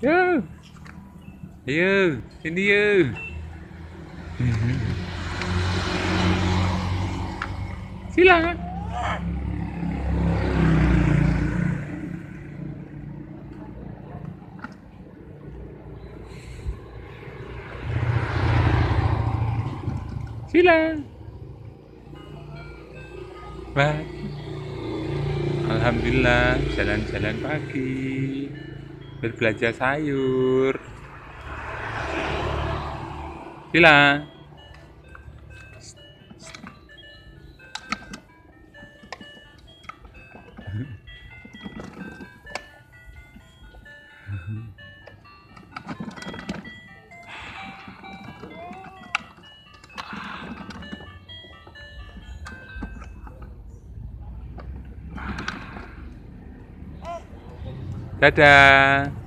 Yo. Ayo, sini yuk. Silakan. Silakan. Wah. Alhamdulillah, jalan-jalan pagi. Berbelanja sayur. Silakan. Dadah.